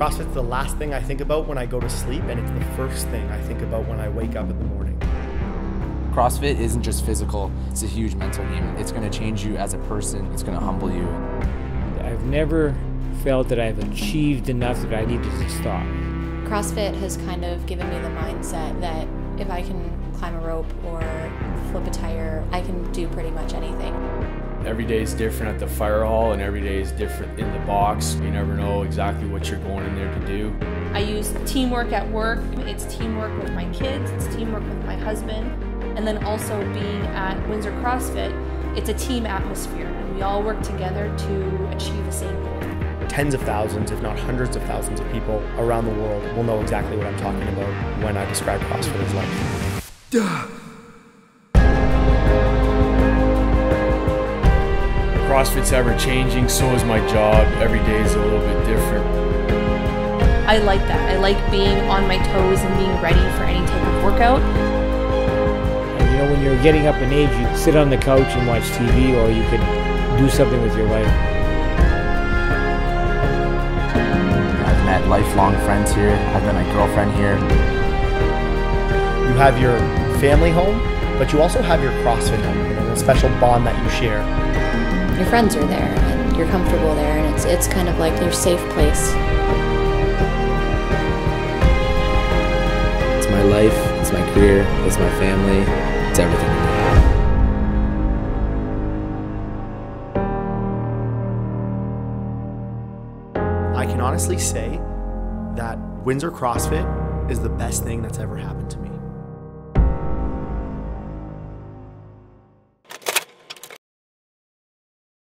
CrossFit's the last thing I think about when I go to sleep, and it's the first thing I think about when I wake up in the morning. CrossFit isn't just physical, it's a huge mental game. It's going to change you as a person, it's going to humble you. I've never felt that I've achieved enough that I needed to stop. CrossFit has kind of given me the mindset that if I can climb a rope or flip a tire, I can do pretty much anything. Every day is different at the fire hall and every day is different in the box. You never know exactly what you're going in there to do. I use teamwork at work. It's teamwork with my kids, it's teamwork with my husband. And then also being at Windsor CrossFit, it's a team atmosphere and we all work together to achieve the same goal. Tens of thousands, if not hundreds of thousands of people around the world will know exactly what I'm talking about when I describe CrossFit as life. CrossFit's ever changing, so is my job. Every day is a little bit different. I like that. I like being on my toes and being ready for any type of workout. And you know, when you're getting up in age, you sit on the couch and watch TV, or you could do something with your life. I've met lifelong friends here, I've met my girlfriend here. You have your family home, but you also have your CrossFit home, you know, a special bond that you share. Your friends are there and you're comfortable there and it's it's kind of like your safe place. It's my life, it's my career, it's my family, it's everything. I can honestly say that Windsor CrossFit is the best thing that's ever happened to me.